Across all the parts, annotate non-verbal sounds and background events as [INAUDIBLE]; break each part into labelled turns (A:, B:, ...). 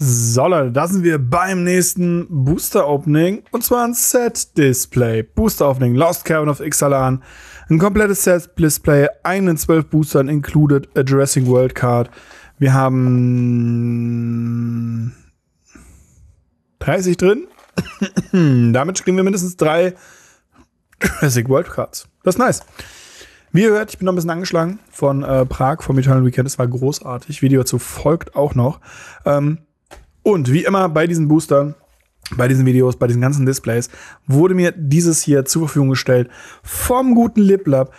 A: So Leute, da sind wir beim nächsten Booster Opening und zwar ein Set Display. Booster Opening Lost Cavern of Ixalan. Ein komplettes Set Display, einen 12 Boostern included a Jurassic World Card. Wir haben 30 drin. [COUGHS] Damit kriegen wir mindestens drei Jurassic World Cards. Das ist nice. Wie ihr hört, ich bin noch ein bisschen angeschlagen von äh, Prag vom Eternal Weekend. Es war großartig. Video dazu folgt auch noch. Ähm, und wie immer bei diesen Boostern, bei diesen Videos, bei diesen ganzen Displays, wurde mir dieses hier zur Verfügung gestellt vom guten LipLab.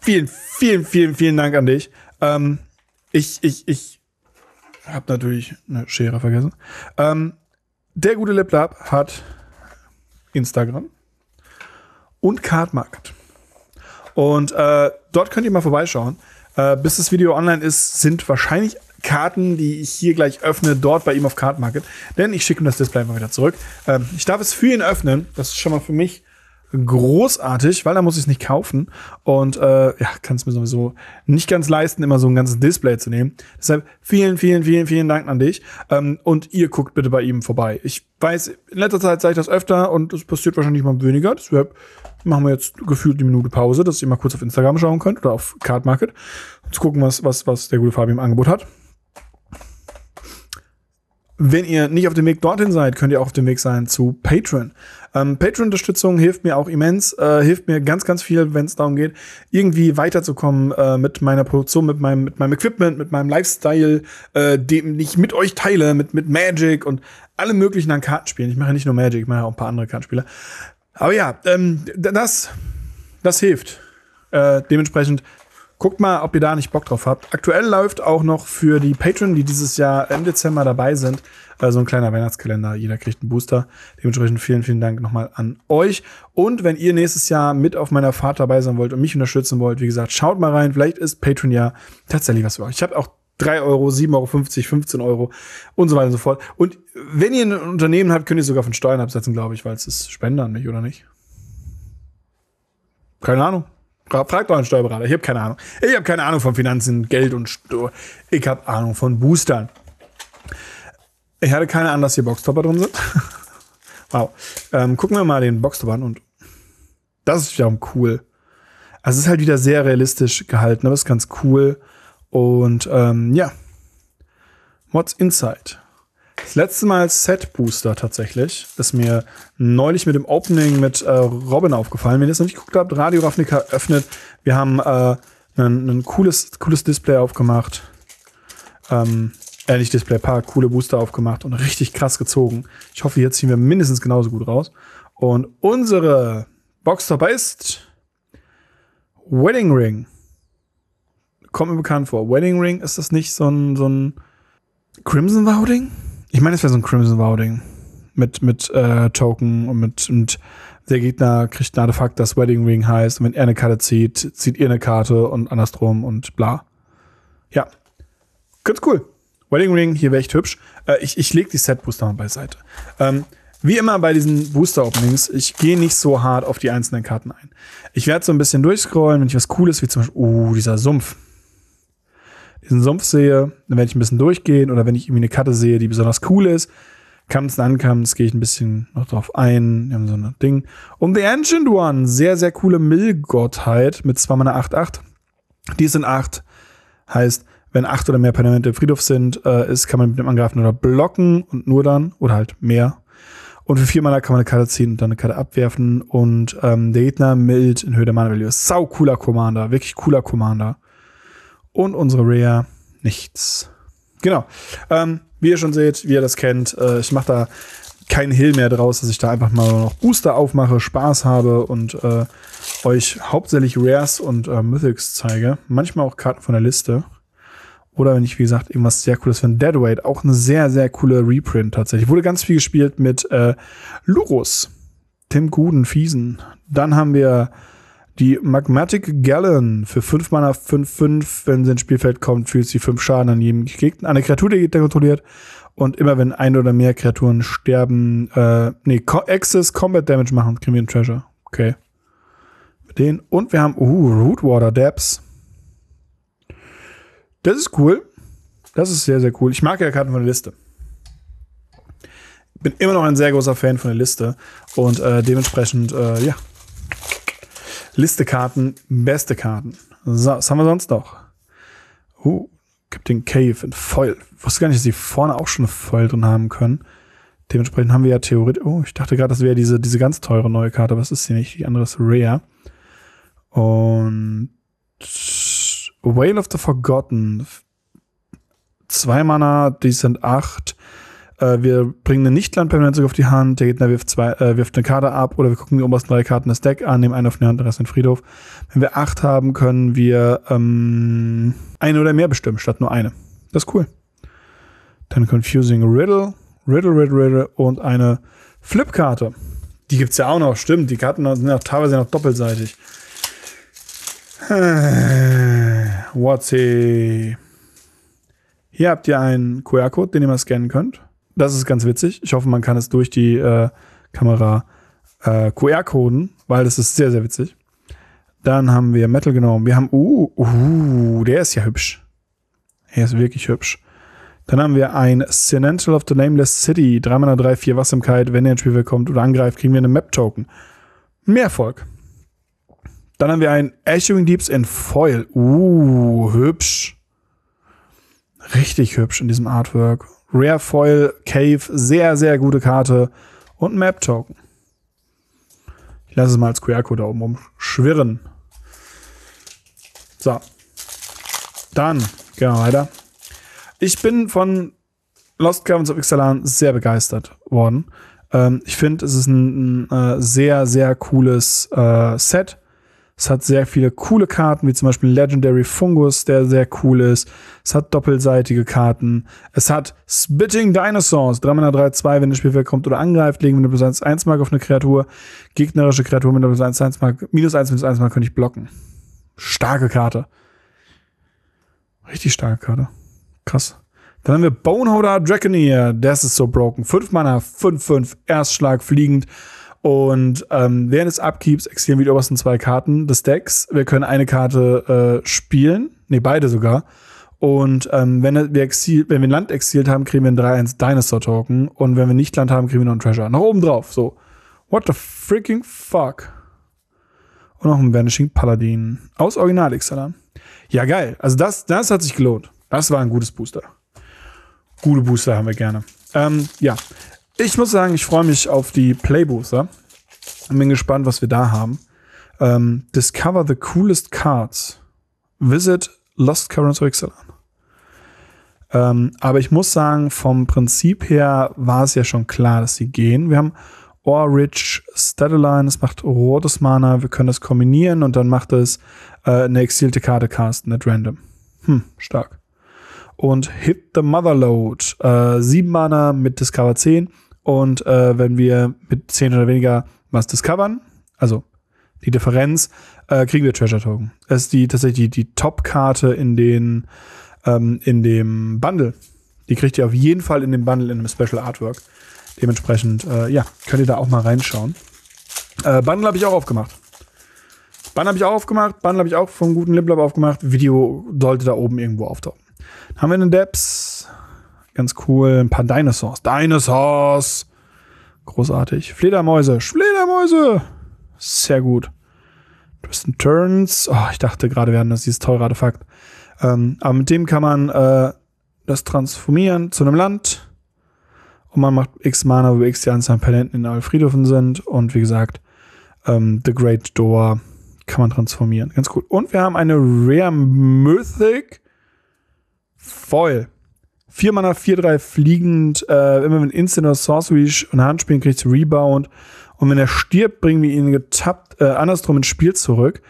A: Vielen, vielen, vielen, vielen Dank an dich. Ähm, ich, ich, ich habe natürlich eine Schere vergessen. Ähm, der gute LipLab hat Instagram und Cardmarket. Und äh, dort könnt ihr mal vorbeischauen. Äh, bis das Video online ist, sind wahrscheinlich Karten, die ich hier gleich öffne, dort bei ihm auf Card Market. Denn ich schicke ihm das Display mal wieder zurück. Ähm, ich darf es für ihn öffnen. Das ist schon mal für mich großartig, weil da muss ich es nicht kaufen und äh, ja, kann es mir sowieso nicht ganz leisten, immer so ein ganzes Display zu nehmen. Deshalb vielen, vielen, vielen, vielen Dank an dich ähm, und ihr guckt bitte bei ihm vorbei. Ich weiß, in letzter Zeit sage ich das öfter und es passiert wahrscheinlich mal weniger. Deshalb machen wir jetzt gefühlt eine Minute Pause, dass ihr mal kurz auf Instagram schauen könnt oder auf Card Market und zu gucken, was, was, was der gute Fabi im Angebot hat. Wenn ihr nicht auf dem Weg dorthin seid, könnt ihr auch auf dem Weg sein zu Patreon. Ähm, Patreon-Unterstützung hilft mir auch immens, äh, hilft mir ganz, ganz viel, wenn es darum geht, irgendwie weiterzukommen äh, mit meiner Produktion, mit meinem, mit meinem Equipment, mit meinem Lifestyle, äh, dem ich mit euch teile, mit, mit Magic und alle möglichen an Kartenspielen. Ich mache nicht nur Magic, ich mache auch ein paar andere Kartenspiele. Aber ja, ähm, das, das hilft. Äh, dementsprechend Guckt mal, ob ihr da nicht Bock drauf habt. Aktuell läuft auch noch für die Patreon, die dieses Jahr im Dezember dabei sind, äh, so ein kleiner Weihnachtskalender. Jeder kriegt einen Booster. Dementsprechend vielen, vielen Dank nochmal an euch. Und wenn ihr nächstes Jahr mit auf meiner Fahrt dabei sein wollt und mich unterstützen wollt, wie gesagt, schaut mal rein. Vielleicht ist Patreon ja tatsächlich was für euch. Ich habe auch 3 Euro, 7,50 Euro, 15 Euro und so weiter und so fort. Und wenn ihr ein Unternehmen habt, könnt ihr sogar von Steuern absetzen, glaube ich, weil es ist Spender an mich, oder nicht? Keine Ahnung. Fragt euren Steuerberater. Ich habe keine Ahnung. Ich habe keine Ahnung von Finanzen, Geld und Steuer. Ich habe Ahnung von Boostern. Ich hatte keine Ahnung, dass hier Boxtopper drin sind. [LAUGHS] wow. Ähm, gucken wir mal den Boxtopper an und das ist wiederum cool. Also es ist halt wieder sehr realistisch gehalten, aber ist ganz cool. Und ähm, ja. Mods Insight. Das letzte Mal Set Booster tatsächlich ist mir neulich mit dem Opening mit äh, Robin aufgefallen. Wenn ihr es noch nicht geguckt habt, Radio Ravnica öffnet. Wir haben äh, ein, cooles, cooles Display aufgemacht. Ähm, äh, nicht Display, paar coole Booster aufgemacht und richtig krass gezogen. Ich hoffe, hier ziehen wir mindestens genauso gut raus. Und unsere Box dabei ist Wedding Ring. Kommt mir bekannt vor. Wedding Ring, ist das nicht so ein, so ein Crimson Voting? Ich meine, es wäre so ein Crimson Voting mit, mit äh, Token und mit und der Gegner kriegt ein Artefakt, das Wedding Ring heißt. Und wenn er eine Karte zieht, zieht ihr eine Karte und andersrum und bla. Ja. Ganz cool. Wedding Ring, hier wäre echt hübsch. Äh, ich ich lege die Set-Booster mal beiseite. Ähm, wie immer bei diesen Booster-Openings, ich gehe nicht so hart auf die einzelnen Karten ein. Ich werde so ein bisschen durchscrollen, wenn ich was Cooles, wie zum Beispiel, oh, dieser Sumpf diesen Sumpf sehe, dann werde ich ein bisschen durchgehen oder wenn ich irgendwie eine Karte sehe, die besonders cool ist, Comes and Uncomes, gehe ich ein bisschen noch drauf ein. Wir haben so ein Ding. Und The Ancient One, sehr, sehr coole Mill-Gottheit mit 2 Mana 8-8. Die sind 8. Heißt, wenn 8 oder mehr Permanente im Friedhof sind, äh, ist, kann man mit dem Angreifen oder blocken und nur dann oder halt mehr. Und für 4 Mana kann man eine Karte ziehen und dann eine Karte abwerfen. Und ähm, der Gegner mild in Höhe der Mana Value. Sau cooler Commander, wirklich cooler Commander. Und unsere Rare nichts. Genau. Ähm, wie ihr schon seht, wie ihr das kennt, äh, ich mache da keinen Hill mehr draus, dass ich da einfach mal noch Booster aufmache, Spaß habe und äh, euch hauptsächlich Rares und äh, Mythics zeige. Manchmal auch Karten von der Liste. Oder wenn ich, wie gesagt, irgendwas sehr cooles finde. Deadweight, auch eine sehr, sehr coole Reprint tatsächlich. Wurde ganz viel gespielt mit äh, Lurus, Tim Guden, Fiesen. Dann haben wir die Magmatic Gallon für 5 Mana 5-5, wenn sie ins Spielfeld kommt, fühlt sie 5 Schaden an jedem Gegner, eine Kreatur, die Gegner kontrolliert. Und immer wenn ein oder mehr Kreaturen sterben, äh, nee, Co Access Combat Damage machen, kriegen wir einen Treasure. Okay. Mit den. Und wir haben, uh, Rootwater Depths. Das ist cool. Das ist sehr, sehr cool. Ich mag ja Karten von der Liste. bin immer noch ein sehr großer Fan von der Liste und äh, dementsprechend, äh, ja. Liste-Karten, beste Karten. So, was haben wir sonst noch? Uh, den Cave in Foil. Wusste gar nicht, dass die vorne auch schon eine Foil drin haben können. Dementsprechend haben wir ja theoretisch. Oh, ich dachte gerade, das wäre diese, diese ganz teure neue Karte, aber es ist sie nicht. Die andere ist Rare. Und Whale of the Forgotten. Zwei Mana, die sind acht. Äh, wir bringen eine Nicht-Land-Permanent auf die Hand. Der Gegner wirft, zwei, äh, wirft eine Karte ab oder wir gucken die obersten drei Karten des Deck an, nehmen eine auf die Hand, den Rest in den Friedhof. Wenn wir acht haben, können wir ähm, eine oder mehr bestimmen, statt nur eine. Das ist cool. Dann Confusing Riddle, Riddle, Riddle, Riddle und eine Flip-Karte. Die gibt's ja auch noch, stimmt. Die Karten sind auch teilweise noch doppelseitig. What's he? Hier habt ihr einen QR-Code, den ihr mal scannen könnt. Das ist ganz witzig. Ich hoffe, man kann es durch die äh, Kamera äh, QR-Coden, weil das ist sehr, sehr witzig. Dann haben wir Metal genommen. Wir haben, uh, uh, der ist ja hübsch. Er ist wirklich hübsch. Dann haben wir ein Sentinel of the Nameless City. 3 Mana 3, 4 Wachsamkeit. Wenn er ins Spiel kommt oder angreift, kriegen wir eine Map-Token. Mehr Erfolg. Dann haben wir ein Echoing Deeps in Foil. Uh, hübsch. Richtig hübsch in diesem Artwork. Rare Foil Cave, sehr, sehr gute Karte. Und Map Token. Ich lasse es mal als QR-Code da oben umschwirren. So. Dann gehen wir weiter. Ich bin von Lost Caverns of Ixalan sehr begeistert worden. Ähm, ich finde, es ist ein, ein äh, sehr, sehr cooles äh, Set. Es hat sehr viele coole Karten, wie zum Beispiel Legendary Fungus, der sehr cool ist. Es hat doppelseitige Karten. Es hat Spitting Dinosaurs. 3 Mana 3, 2, wenn das Spielfeld kommt oder angreift, legen wir eine plus 1, 1 Mark auf eine Kreatur. Gegnerische Kreatur mit einer plus 1, 1 Mark, minus 1, minus 1 Mark könnte ich blocken. Starke Karte. Richtig starke Karte. Krass. Dann haben wir Boneholder Draconeer. Das ist so broken. 5 Mana, 5, 5, Erstschlag fliegend. Und ähm, während des Upkeeps exilieren wir die obersten zwei Karten des Decks. Wir können eine Karte äh, spielen, nee, beide sogar. Und ähm, wenn, wir exil, wenn wir Land exiliert haben, kriegen wir einen 3-1 Dinosaur Token. Und wenn wir nicht Land haben, kriegen wir noch einen Treasure. Nach oben drauf. So. What the freaking fuck? Und noch ein Vanishing Paladin. Aus Original Ixalan. Ja, geil. Also das, das hat sich gelohnt. Das war ein gutes Booster. Gute Booster haben wir gerne. Ähm, ja, ich muss sagen, ich freue mich auf die Playbooster. Bin gespannt, was wir da haben. Ähm, discover the coolest cards. Visit Lost Currents Ixalan. Ähm, aber ich muss sagen, vom Prinzip her war es ja schon klar, dass sie gehen. Wir haben Orrich Stateline, das macht rotes Mana, wir können das kombinieren und dann macht es äh, eine exielte Karte casten, nicht random. Hm, stark. Und Hit the Motherload, äh, 7 Mana mit Discover 10 und äh, wenn wir mit 10 oder weniger was discovern, also die Differenz, äh, kriegen wir Treasure Token. Das ist die tatsächlich die, die Top-Karte in ähm, in dem Bundle. Die kriegt ihr auf jeden Fall in dem Bundle in einem Special Artwork. Dementsprechend, äh, ja, könnt ihr da auch mal reinschauen. Äh, Bundle habe ich auch aufgemacht. Bundle habe ich auch aufgemacht. Bundle habe ich auch vom guten Liblab aufgemacht. Video sollte da oben irgendwo auftauchen. Dann haben wir einen Depths, Ganz cool. Ein paar Dinosaurs. Dinosaurs! Großartig. Fledermäuse. Fledermäuse! Sehr gut. Twist Turns. Oh, ich dachte gerade, wir hatten das dieses teure Artefakt. Ähm, aber mit dem kann man äh, das transformieren zu einem Land. Und man macht x Mana, wo x die Anzahl an Planeten in allen Friedhöfen sind. Und wie gesagt, ähm, The Great Door kann man transformieren. Ganz cool. Und wir haben eine Rare Mythic Foil. 4 Mana, 4-3 fliegend, äh, immer wenn Instant oder Sorcery und Hand spielen, kriegt Rebound. Und wenn er stirbt, bringen wir ihn getappt, äh, andersrum ins Spiel zurück.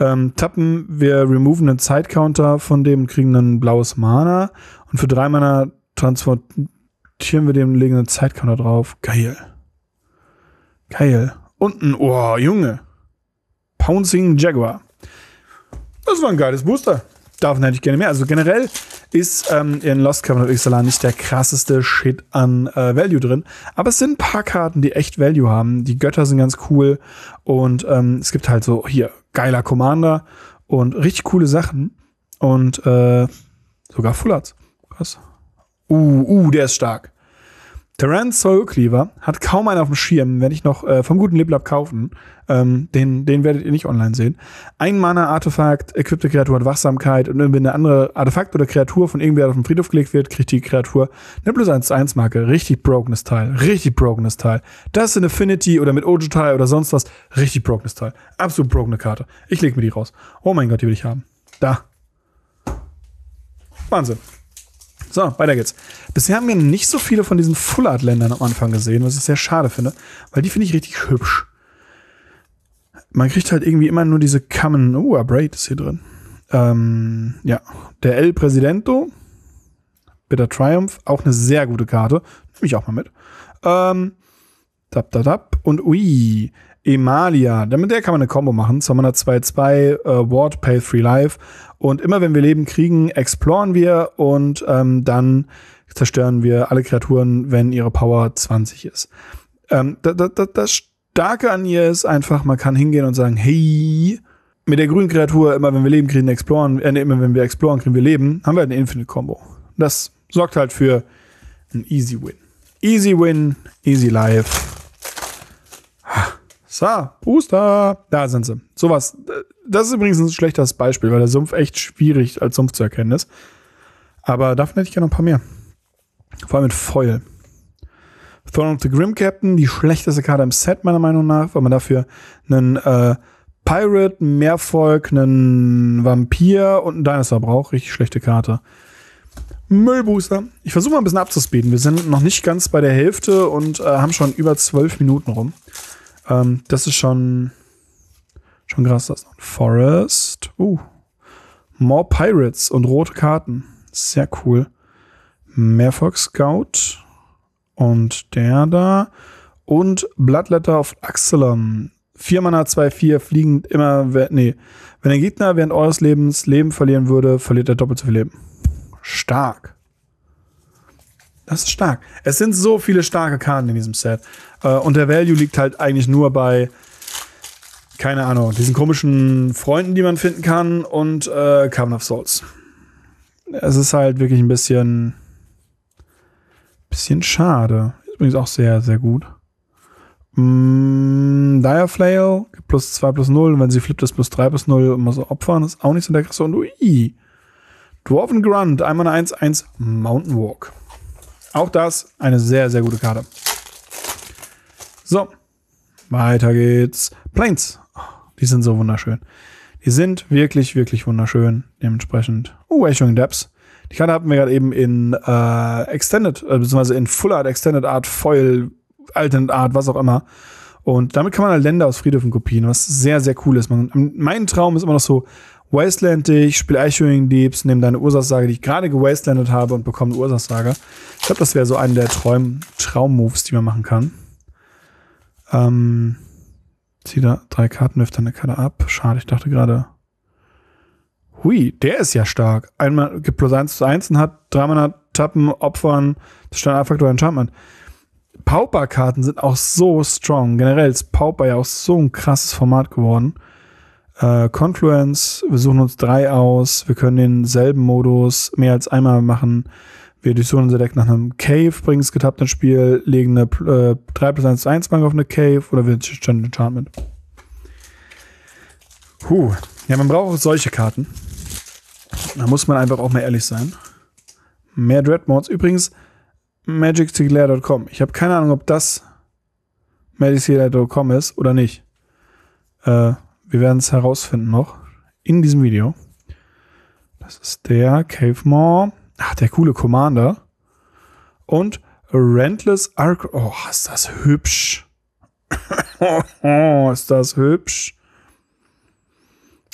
A: Ähm, tappen, wir removen einen Zeitcounter von dem und kriegen dann blaues Mana. Und für 3 Mana transportieren wir dem, legen einen Zeitcounter drauf. Geil. Geil. Und ein, oh, Junge. Pouncing Jaguar. Das war ein geiles Booster. Davon hätte ich gerne mehr. Also generell ist ähm, in Lost of Ixalan nicht der krasseste Shit an äh, Value drin. Aber es sind ein paar Karten, die echt Value haben. Die Götter sind ganz cool. Und ähm, es gibt halt so hier geiler Commander und richtig coole Sachen. Und äh, sogar Full Arts. Krass. Uh, uh, der ist stark. Terrence Soul Cleaver hat kaum einen auf dem Schirm, werde ich noch äh, vom guten Liblab kaufen. Ähm, den, den werdet ihr nicht online sehen. Ein Mana-Artefakt, equipte Kreatur hat Wachsamkeit und wenn eine andere Artefakt oder Kreatur von irgendwer auf den Friedhof gelegt wird, kriegt die Kreatur eine plus 1 1 Marke. Richtig brokenes Teil. Richtig brokenes Teil. Das in Affinity oder mit Ojutai oder sonst was. Richtig brokenes Teil. Absolut brokene Karte. Ich leg mir die raus. Oh mein Gott, die will ich haben. Da. Wahnsinn. So, weiter geht's. Bisher haben wir nicht so viele von diesen Full-Art-Ländern am Anfang gesehen, was ich sehr schade finde, weil die finde ich richtig hübsch. Man kriegt halt irgendwie immer nur diese Common. Oh, uh, Braid ist hier drin. Ähm, ja, der El Presidento, Bitter Triumph, auch eine sehr gute Karte. Nehme ich auch mal mit. Ähm, tap, tap, tap. Und ui, Emalia. Mit der kann man eine Combo machen. Summoner 2-2, äh, Ward, Pay 3 Life. Und immer wenn wir Leben kriegen, exploren wir und ähm, dann zerstören wir alle Kreaturen, wenn ihre Power 20 ist. Ähm, da, da, da, das Starke an ihr ist einfach, man kann hingehen und sagen, hey, mit der grünen Kreatur, immer wenn wir Leben kriegen, exploren, äh, immer wenn wir exploren, kriegen wir Leben, haben wir eine Infinite Combo. Das sorgt halt für ein Easy Win. Easy Win, Easy Life. So, Booster. Da sind sie. Sowas. Das ist übrigens ein schlechtes Beispiel, weil der Sumpf echt schwierig als Sumpf zu erkennen ist. Aber davon hätte ich gerne noch ein paar mehr. Vor allem mit Foil. Throne of the Grim Captain, die schlechteste Karte im Set, meiner Meinung nach, weil man dafür einen äh, Pirate, Meervolk, einen Vampir und einen Dinosaur braucht. Richtig schlechte Karte. Müllbooster. Ich versuche mal ein bisschen abzuspeeden. Wir sind noch nicht ganz bei der Hälfte und äh, haben schon über zwölf Minuten rum. Ähm, das ist schon, schon krass. Das Forest. Uh. More Pirates und rote Karten. Sehr cool. Mehrfolk Scout. Und der da. Und Bloodletter of Axelon. 4 Mana, 2, 4, fliegend immer, nee. Wenn der Gegner während eures Lebens Leben verlieren würde, verliert er doppelt so viel Leben. Stark. Das ist stark. Es sind so viele starke Karten in diesem Set. Äh, und der Value liegt halt eigentlich nur bei, keine Ahnung, diesen komischen Freunden, die man finden kann und äh, Carbon of Souls. Es ist halt wirklich ein bisschen, bisschen schade. Ist übrigens auch sehr, sehr gut. Mm, Dire Flail, plus 2 plus 0. Wenn sie flippt, ist plus 3 plus 0. Immer so opfern, ist auch nicht so der krasse. Und ui. Dwarven Grunt, einmal eine 1, 1 Mountain Walk. Auch das eine sehr, sehr gute Karte. So, weiter geht's. Planes. Die sind so wunderschön. Die sind wirklich, wirklich wunderschön. Dementsprechend. Oh, Echoing Depths. Die Karte hatten wir gerade eben in äh, Extended, äh, beziehungsweise in Full Art, Extended Art, Foil, Alternate Art, was auch immer. Und damit kann man halt Länder aus Friedhöfen kopieren, was sehr, sehr cool ist. Man, mein Traum ist immer noch so, Wasteland dich, spiele Eichhörning Deeps, nehme deine Ursachssage, die ich gerade gewastelandet habe und bekomme eine Ursachssage. Ich glaube, das wäre so einer der Traum Traummoves, die man machen kann. Ähm, zieh da drei Karten, wirft eine Karte ab. Schade, ich dachte gerade. Hui, der ist ja stark. Einmal gibt plus eins zu eins und hat dreimal Tappen, Opfern, Standardfaktor Enchantment. Pauper-Karten sind auch so strong. Generell ist Pauper ja auch so ein krasses Format geworden. Äh, Confluence, wir suchen uns drei aus. Wir können denselben Modus mehr als einmal machen. Wir durchsuchen unser Deck nach einem Cave, bringen es getappt ins Spiel, legen eine äh, 3 plus 1 1 Bank auf eine Cave oder wir stellen Enchantment. Puh. Ja, man braucht auch solche Karten. Da muss man einfach auch mal ehrlich sein. Mehr Dreadmods. Übrigens, magicsiglair.com. Ich habe keine Ahnung, ob das magicsiglair.com ist oder nicht. Äh, wir werden es herausfinden noch in diesem Video. Das ist der Cave Maw. Ach, der coole Commander. Und Rentless Arc. Oh, ist das hübsch. [LAUGHS] ist das hübsch.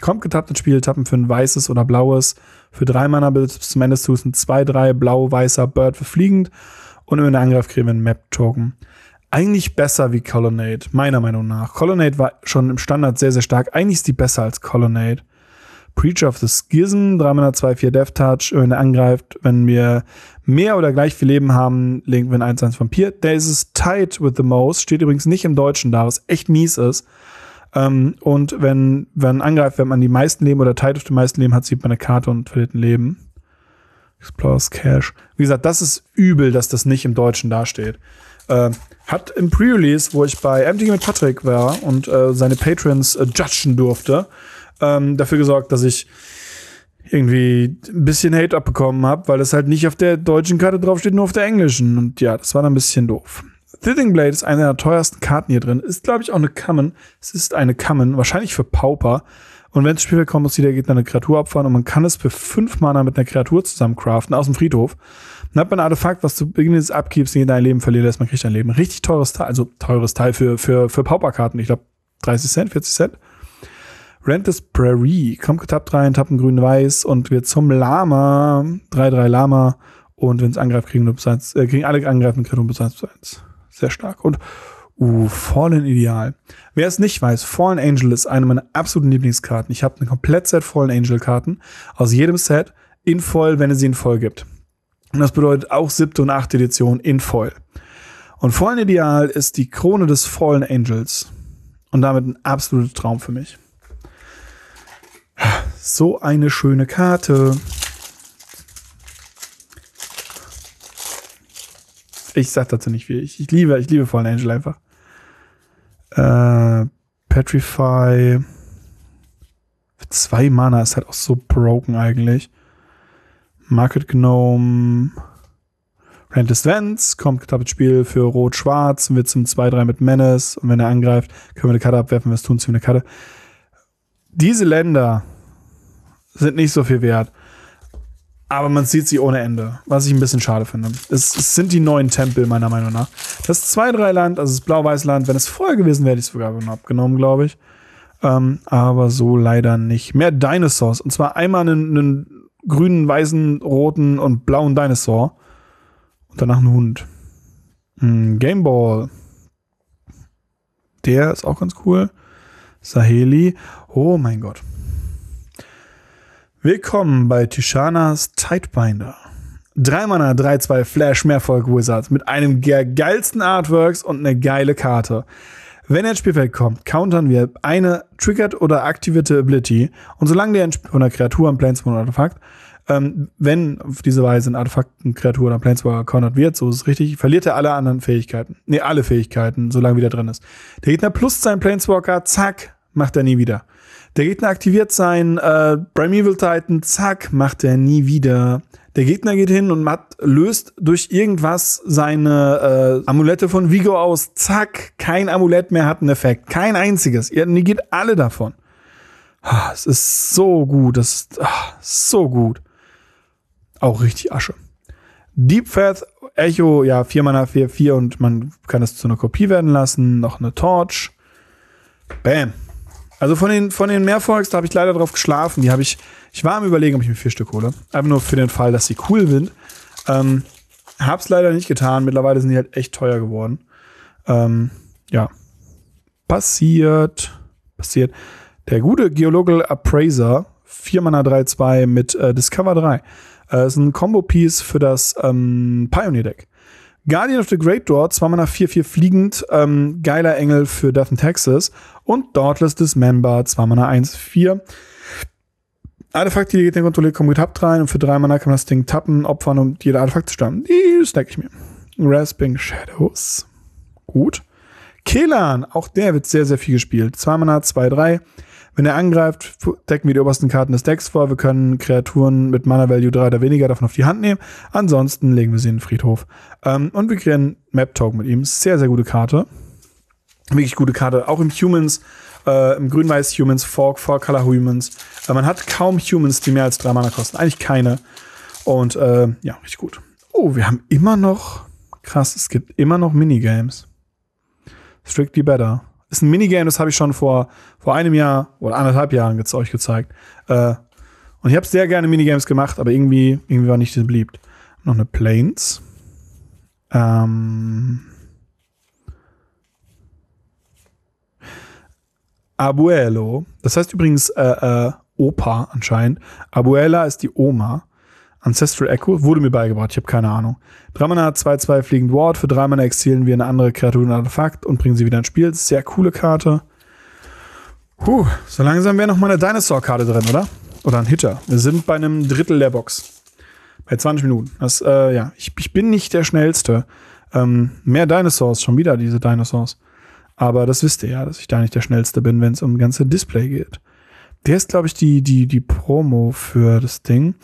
A: Kommt getappt ins Spiel, tappen für ein weißes oder blaues. Für drei Mana bis zum Ende des Tuns ein 2-3 blau-weißer Bird für fliegend. Und in den Angriff kriegen wir einen Map-Token eigentlich besser wie Colonnade, meiner Meinung nach. Colonnade war schon im Standard sehr, sehr stark. Eigentlich ist die besser als Colonnade. Preacher of the Schism, 3 Mana 2, 4 Death Touch, wenn er angreift, wenn wir mehr oder gleich viel Leben haben, legen wir ein 1-1 Vampir. Der ist es tight with the most, steht übrigens nicht im Deutschen da, was echt mies ist. Ähm, und wenn, wenn angreift, wenn man die meisten Leben oder tight auf die meisten Leben hat, sieht man eine Karte und verliert ein Leben. Explorers Cash. Wie gesagt, das ist übel, dass das nicht im Deutschen dasteht. Äh, hat im Pre-Release, wo ich bei MTG mit Patrick war und äh, seine Patrons äh, judgen durfte, ähm, dafür gesorgt, dass ich irgendwie ein bisschen Hate abbekommen habe, weil es halt nicht auf der deutschen Karte draufsteht, nur auf der englischen. Und ja, das war dann ein bisschen doof. Thithing Blade ist eine der teuersten Karten hier drin. Ist, glaube ich, auch eine Common. Es ist eine Common, wahrscheinlich für Pauper. Und wenn es Spiel kommt, muss jeder Gegner eine Kreatur abfahren und man kann es für fünf Mana mit einer Kreatur zusammen craften aus dem Friedhof. Dann hat man ein Artefakt, was zu Beginn des Abgibs nicht dein Leben verliert lässt. Man kriegt ein Leben. Richtig teures Teil, also teures Teil für, für, für Pauperkarten. Ich glaube 30 Cent, 40 Cent. Rentis Prairie kommt getappt rein, tappen grün-weiß und wird zum Lama. 3-3 Lama. Und wenn es angreift, kriegen, äh, kriegen alle angreifenden Kreaturen Besatz zu 1. Sehr stark. Und uh, Fallen Ideal. Wer es nicht weiß, Fallen Angel ist eine meiner absoluten Lieblingskarten. Ich habe ein Komplettset Fallen Angel Karten aus jedem Set in Voll, wenn es sie in Voll gibt. Und das bedeutet auch siebte und achte Edition in Foil. Und Fallen Ideal ist die Krone des Fallen Angels. Und damit ein absoluter Traum für mich. So eine schöne Karte. Ich sag dazu nicht viel. Ich, ich liebe, ich liebe Fallen Angel einfach. Äh, Petrify. Für zwei Mana ist halt auch so broken eigentlich. Market Gnome. Rentless Vents kommt getapptes Spiel für Rot-Schwarz und wird zum 2-3 mit Menace. Und wenn er angreift, können wir eine Karte abwerfen, wir tun, ziehen wir eine Karte. Diese Länder sind nicht so viel wert. Aber man sieht sie ohne Ende, was ich ein bisschen schade finde. Es, es sind die neuen Tempel, meiner Meinung nach. Das 2-3-Land, also das Blau-Weiß-Land, wenn es vorher gewesen wäre, hätte ich es sogar abgenommen, glaube ich. Ähm, aber so leider nicht. Mehr Dinosaurs. Und zwar einmal einen, einen grünen, weißen, roten und blauen Dinosaur. Und danach ein Hund. Ein Gameball. Der ist auch ganz cool. Saheli. Oh mein Gott. Willkommen bei Tishanas Tidebinder. 3 Mana, 3-2 Flash Mehrfolg Wizard mit einem der geilsten Artworks und eine geile Karte. Wenn er ins Spielfeld kommt, countern wir eine triggered oder aktivierte Ability und solange der von einer Kreatur am Planeswalker Artefakt, ähm, wenn auf diese Weise ein Artefakt, eine Kreatur oder ein Planeswalker countert wird, so ist es richtig, verliert er alle anderen Fähigkeiten. Nee, alle Fähigkeiten, solange wieder drin ist. Der Gegner plus sein Planeswalker, zack, macht er nie wieder. Der Gegner aktiviert sein äh, Primeval Titan, zack, macht er nie wieder. Der Gegner geht hin und matt, löst durch irgendwas seine äh, Amulette von Vigo aus. Zack, kein Amulett mehr hat einen Effekt. Kein einziges. Ihr negiert alle davon. Ah, es ist so gut. Das ist ah, so gut. Auch richtig Asche. Deep Path Echo, ja, 4 Mana, 4, 4 und man kann es zu einer Kopie werden lassen. Noch eine Torch. Bam. Also von den, von den Mehrfolgs, da habe ich leider drauf geschlafen. Die habe ich, ich war am überlegen, ob ich mir vier Stück hole. Einfach nur für den Fall, dass sie cool sind. Ähm, hab's leider nicht getan. Mittlerweile sind die halt echt teuer geworden. Ähm, ja. Passiert. Passiert. Der gute Geological Appraiser, 4 Mana 3-2 mit äh, Discover 3. Äh, ist ein Combo-Piece für das ähm, Pioneer-Deck. Guardian of the Great Door, 2 Mana 4-4 fliegend, ähm, geiler Engel für Death in Texas. Und Dauntless Dismember, 2 Mana 1-4. Artefakte, die Gegner kontrolliert, kommen getappt rein und für 3 Mana kann man das Ding tappen, opfern und jeder Artefakt zu stammen. Die stack ich mir. Rasping Shadows. Gut. Kelan, auch der wird sehr, sehr viel gespielt. 2 Mana, 2-3. Wenn er angreift, decken wir die obersten Karten des Decks vor. Wir können Kreaturen mit Mana Value 3 oder weniger davon auf die Hand nehmen. Ansonsten legen wir sie in den Friedhof. Ähm, und wir kriegen Map Token mit ihm. Sehr, sehr gute Karte. Wirklich gute Karte. Auch im Humans, äh, im Grün-Weiß Humans, Fork, Four Color Humans. Äh, man hat kaum Humans, die mehr als 3 Mana kosten. Eigentlich keine. Und äh, ja, richtig gut. Oh, wir haben immer noch. Krass, es gibt immer noch Minigames. Strictly Better ist ein Minigame, das habe ich schon vor, vor einem Jahr oder anderthalb Jahren euch gezeigt. Äh, und ich habe sehr gerne Minigames gemacht, aber irgendwie, irgendwie war nicht beliebt. Noch eine Planes. Ähm Abuelo. Das heißt übrigens äh, äh, Opa anscheinend. Abuela ist die Oma. Ancestral Echo wurde mir beigebracht, ich habe keine Ahnung. 3 Mana 2-2 fliegend Ward, für 3 Mana exilieren wir eine andere Kreatur und Artefakt und bringen sie wieder ins Spiel. Sehr coole Karte. Puh, so langsam wäre noch mal eine Dinosaur-Karte drin, oder? Oder ein Hitter. Wir sind bei einem Drittel der Box. Bei 20 Minuten. Das, äh, ja, ich, ich bin nicht der Schnellste. Ähm, mehr Dinosaurs, schon wieder diese Dinosaurs. Aber das wisst ihr ja, dass ich da nicht der Schnellste bin, wenn es um ganze Display geht. Der ist, glaube ich, die, die, die Promo für das Ding.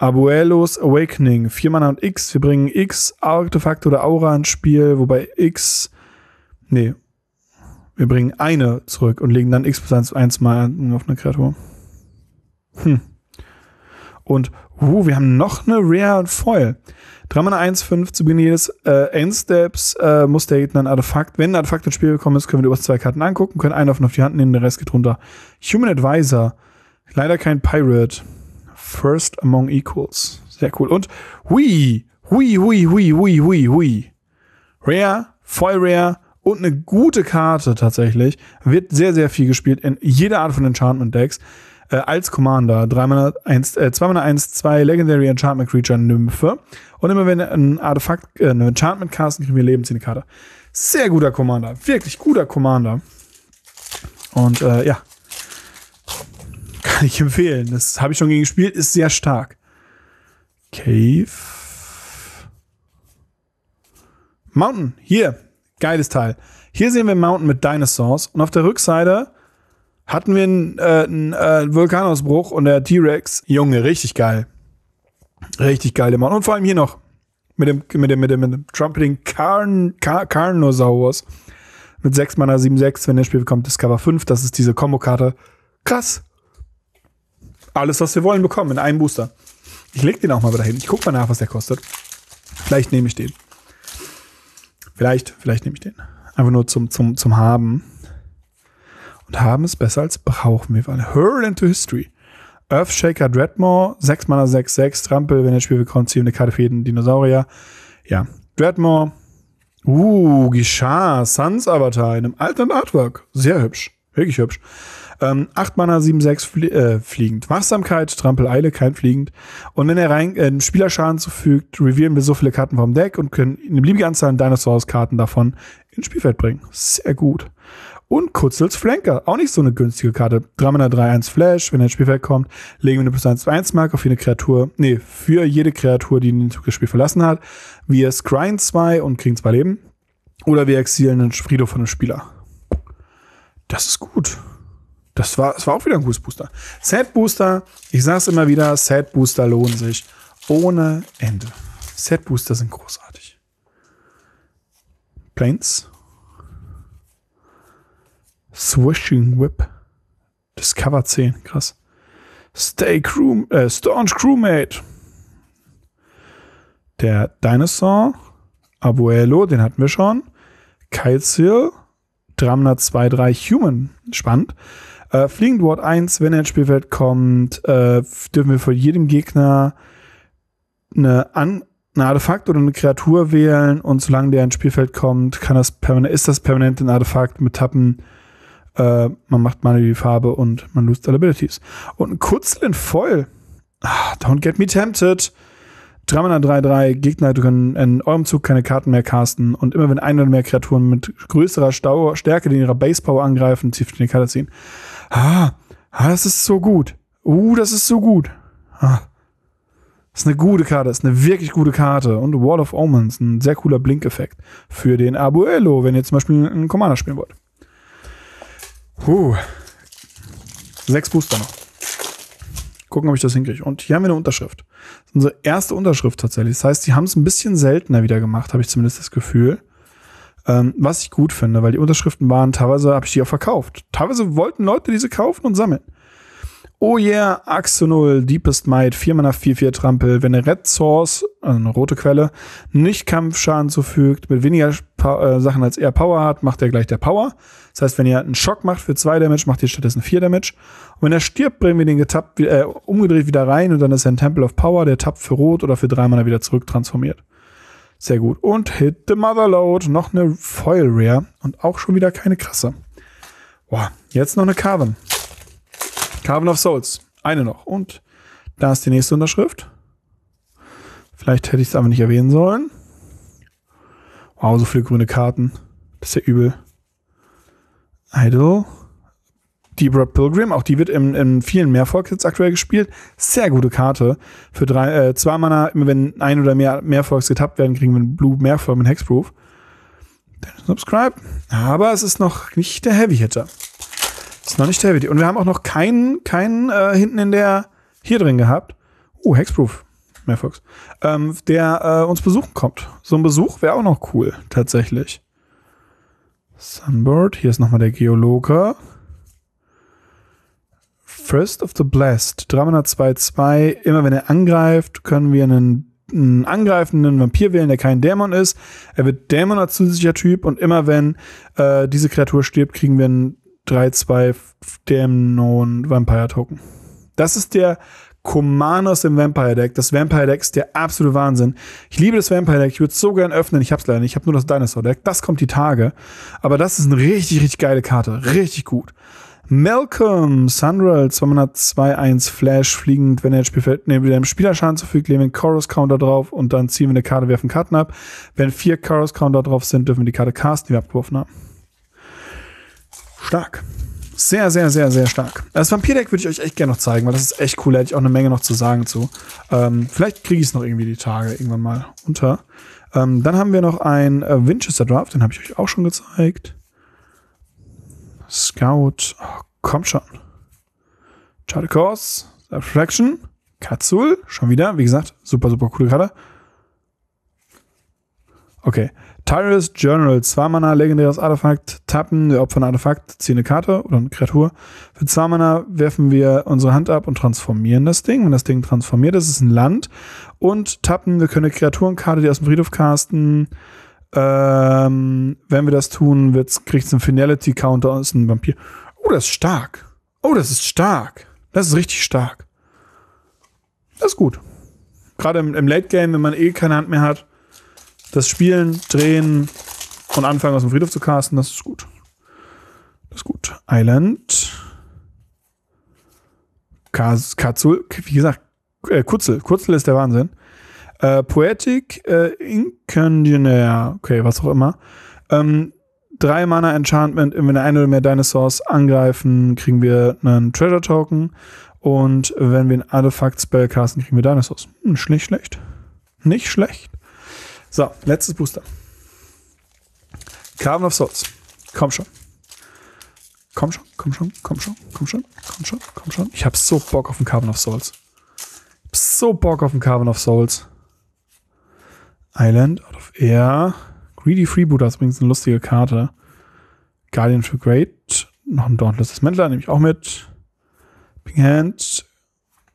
A: Abuelos Awakening. 4 Mana und X. Wir bringen X, Artefakt oder Aura ins Spiel, wobei X. Nee. Wir bringen eine zurück und legen dann X plus 1, 1 mal auf eine Kreatur. Hm. Und uh, wir haben noch eine Rare Foil. 3 Mana 1, 5 zu Beginn jedes äh, Endsteps äh, muss der Gegner ein Artefakt. Wenn ein Artefakt ins Spiel gekommen ist, können wir über zwei Karten angucken, können einen davon auf die Hand nehmen, der Rest geht runter. Human Advisor. Leider kein Pirate. First Among Equals. Sehr cool. Und hui, hui, hui, hui, hui, hui, hui. Rare, voll rare und eine gute Karte tatsächlich. Wird sehr, sehr viel gespielt in jeder Art von Enchantment-Decks äh, als Commander. 3 Mana 1, äh, 2 Mana 1, 2 Legendary Enchantment Creature Nymphe. Und immer wenn ein Artefakt, äh, ein Enchantment casten, kriegen wir lebensziehende Karte. Sehr guter Commander. Wirklich guter Commander. Und äh, ja. Kann [LAUGHS] ich empfehlen. Das habe ich schon gegen gespielt, ist sehr stark. Cave. Mountain, hier. Geiles Teil. Hier sehen wir Mountain mit Dinosaurs und auf der Rückseite hatten wir einen, äh, einen äh, Vulkanausbruch und der T-Rex. Junge, richtig geil. Richtig geile Mann. Und vor allem hier noch mit dem, mit dem, mit dem, mit dem Trumpeting Carn, Car Carnosaurus. Mit 6 Mana 7-6, wenn der Spiel kommt, Discover 5. Das ist diese Kombo-Karte. Krass. Alles, was wir wollen, bekommen in einem Booster. Ich leg den auch mal wieder hin. Ich guck mal nach, was der kostet. Vielleicht nehme ich den. Vielleicht, vielleicht nehme ich den. Einfach nur zum, zum, zum Haben und haben es besser als brauchen wir wollen. Hurl into History. Earthshaker Dreadmore, 6 Mana 6, 6, Trampel, wenn das Spiel bekommt, ziehen eine Karte für jeden Dinosaurier. Ja, Dreadmore. Uh, Gishar, Suns Avatar in einem alten Artwork. Sehr hübsch. Wirklich hübsch. Ähm, 8 Mana, 7, 6 flie äh, fliegend. Wachsamkeit, Trampel, Eile, kein fliegend. Und wenn er rein äh, Spielerschaden zufügt, revealen wir so viele Karten vom Deck und können eine beliebige Anzahl an Dinosaurs-Karten davon ins Spielfeld bringen. Sehr gut. Und Kutzels Flanker, auch nicht so eine günstige Karte. 3 Mana 3-1 Flash, wenn er ins Spielfeld kommt, legen wir eine plus 1 1 Mark auf jede Kreatur, nee, für jede Kreatur, die das Spiel verlassen hat. Wir scryen 2 und kriegen 2 Leben. Oder wir exilen einen Friedhof von einem Spieler. Das ist gut. Das war, das war auch wieder ein gutes Booster. Set Booster, ich sag's immer wieder, Set Booster lohnen sich ohne Ende. Set Booster sind großartig. Planes, Swishing Whip. Discover 10, krass. Stay Crew, äh, Staunch Crewmate. Der Dinosaur, Abuelo, den hatten wir schon. Kiteseal, Dramna 2-3 Human, spannend. Äh, Fliegend Ward 1, wenn er ins Spielfeld kommt, äh, dürfen wir von jedem Gegner eine, An ein Artefakt oder eine Kreatur wählen und solange der ins Spielfeld kommt, kann das permanent, ist das permanent ein Artefakt mit Tappen äh, man macht mal die Farbe und man lost alle Abilities. Und ein Kutzel in voll. Ah, don't get me tempted. 3 Mana 3-3, Gegner können in eurem Zug keine Karten mehr casten und immer wenn ein oder mehr Kreaturen mit größerer Stau Stärke, in ihrer Base Power angreifen, tief in die Karte ziehen. Ah, ah, das ist so gut. Uh, das ist so gut. Ah. Das ist eine gute Karte, das ist eine wirklich gute Karte. Und Wall of Omens, ein sehr cooler Blinkeffekt für den Abuelo, wenn ihr zum Beispiel einen Commander spielen wollt. Puh. Sechs Booster noch. Gucken, ob ich das hinkriege. Und hier haben wir eine Unterschrift. Das ist unsere erste Unterschrift tatsächlich. Das heißt, die haben es ein bisschen seltener wieder gemacht, habe ich zumindest das Gefühl. Ähm, was ich gut finde, weil die Unterschriften waren, teilweise habe ich die auch verkauft. Teilweise wollten Leute diese kaufen und sammeln. Oh yeah, Axonol, Deepest Might, 4 Mana 4-4 Trampel. Wenn eine Red Source, also eine rote Quelle, nicht Kampfschaden zufügt, mit weniger äh, Sachen als er Power hat, macht er gleich der Power. Das heißt, wenn ihr einen Schock macht für 2 Damage, macht ihr stattdessen 4 Damage. Und wenn er stirbt, bringen wir den getappt, äh, umgedreht wieder rein und dann ist er ein Temple of Power, der tappt für rot oder für 3 Mana wieder zurück transformiert. Sehr gut. Und Hit the Motherload, noch eine Foil Rare und auch schon wieder keine krasse. Boah, jetzt noch eine Carven. Carven of Souls. Eine noch. Und da ist die nächste Unterschrift. Vielleicht hätte ich es aber nicht erwähnen sollen. Wow, so viele grüne Karten. Das ist ja übel. Idol. Deep Road Pilgrim, auch die wird in, in vielen Mehrvolks aktuell gespielt. Sehr gute Karte. Für drei, äh, zwei Mana, immer wenn ein oder mehr Mehrvolks getappt werden, kriegen wir einen Blue Mehrvolk mit Hexproof. Dann subscribe. Aber es ist noch nicht der Heavy Hitter. Ist noch nicht Hitter. Und wir haben auch noch keinen, keinen äh, hinten in der, hier drin gehabt. Oh, Hexproof. Mehrvolks. Ähm, der äh, uns besuchen kommt. So ein Besuch wäre auch noch cool, tatsächlich. Sunbird, hier ist nochmal der Geologe. First of the Blessed, 302-2. Immer wenn er angreift, können wir einen, einen, angreifenden Vampir wählen, der kein Dämon ist. Er wird Dämon als zusätzlicher Typ und immer wenn äh, diese Kreatur stirbt, kriegen wir einen 3-2 Dämon Vampire Token. Das ist der Commander aus dem Vampire Deck. Das Vampire Deck ist der absolute Wahnsinn. Ich liebe das Vampire Deck. Ich würde es so gern öffnen. Ich hab's leider nicht. Ich habe nur das Dinosaur Deck. Das kommt die Tage. Aber das ist eine richtig, richtig geile Karte. Richtig gut. Malcolm, Sunrail, 202-1 Flash, fliegend, wenn er ins Spiel fällt, nehmen wir dem Spielerschaden zufügt, legen wir einen Chorus Counter drauf und dann ziehen wir eine Karte, werfen Karten ab. Wenn vier Chorus Counter drauf sind, dürfen wir die Karte casten, die wir abgeworfen haben. Stark. Sehr, sehr, sehr, sehr stark. Das Vampir-Deck würde ich euch echt gerne noch zeigen, weil das ist echt cool. Da hätte ich auch eine Menge noch zu sagen zu. Ähm, vielleicht kriege ich es noch irgendwie die Tage irgendwann mal unter. Ähm, dann haben wir noch ein äh, Winchester Draft, den habe ich euch auch schon gezeigt. Scout. Oh, komm schon. Charter Course. Abstraction. Katzul. Schon wieder. Wie gesagt, super, super coole Karte. Okay. Tyrus Journal. Zwei Mana, legendäres Artefakt. Tappen. Wir opfern Artefakt, ziehen eine Karte oder eine Kreatur. Für zwei Mana werfen wir unsere Hand ab und transformieren das Ding. Wenn das Ding transformiert ist, ist es ein Land. Und tappen. Wir können eine Kreaturenkarte, die aus dem Friedhof casten. Ähm, wenn wir das tun, kriegt es einen Finality-Counter und ist ein Vampir. Oh, das ist stark. Oh, das ist stark. Das ist richtig stark. Das ist gut. Gerade im, im Late Game, wenn man eh keine Hand mehr hat, das Spielen, Drehen und anfangen aus dem Friedhof zu casten, das ist gut. Das ist gut. Island. Katzul, wie gesagt, äh, Kutzel. Kutzel ist der Wahnsinn. Äh, Poetic, äh, Incongener, okay, was auch immer. Ähm, drei Mana Enchantment, wenn eine oder mehr Dinosaurs angreifen, kriegen wir einen Treasure Token. Und wenn wir ein Artefakt Spell casten, kriegen wir Dinosaurs. Hm, nicht schlecht. Nicht schlecht. So, letztes Booster. Carven of Souls. Komm schon. Komm schon, komm schon, komm schon, komm schon, komm schon, komm schon. Ich hab so Bock auf den Carven of Souls. Ich hab so Bock auf den Carven of Souls. Island out of Air. Greedy Freebooter ist übrigens eine lustige Karte. Guardian for Great. Noch ein Dauntless Dismantler, nehme ich auch mit. Ping Hand.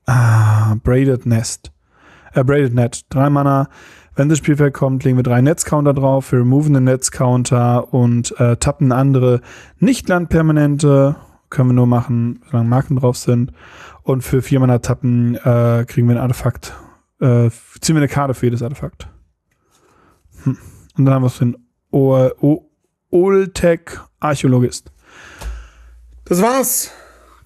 A: Ah, Braided Nest. Äh, Braided Net. Drei Mana. Wenn das Spielfeld kommt, legen wir drei Netzcounter drauf. Wir removen den Netzcounter und äh, tappen andere Nicht-Landpermanente. Können wir nur machen, solange Marken drauf sind. Und für vier Mana tappen äh, kriegen wir ein Artefakt. Äh, ziehen wir eine Karte für jedes Artefakt. Hm. Und dann haben wir es den Oltec Archäologist. Das war's.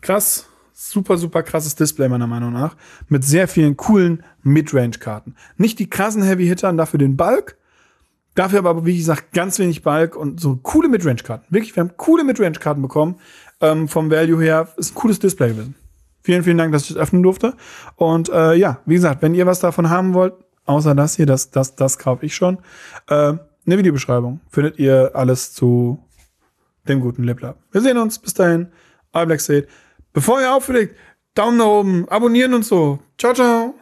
A: Krass. Super, super krasses Display meiner Meinung nach. Mit sehr vielen coolen Midrange-Karten. Nicht die krassen Heavy-Hitter, dafür den Bulk. Dafür aber, wie gesagt, ganz wenig Bulk und so coole Midrange-Karten. Wirklich, wir haben coole Midrange-Karten bekommen. Ähm, vom Value her ist ein cooles Display gewesen. Vielen, vielen Dank, dass ich das öffnen durfte. Und äh, ja, wie gesagt, wenn ihr was davon haben wollt, außer das hier, das, das, das kaufe ich schon. Äh, in der Videobeschreibung findet ihr alles zu dem guten LibLab. Wir sehen uns. Bis dahin. Euer Black Bevor ihr auflegt, Daumen nach oben, abonnieren und so. Ciao, ciao.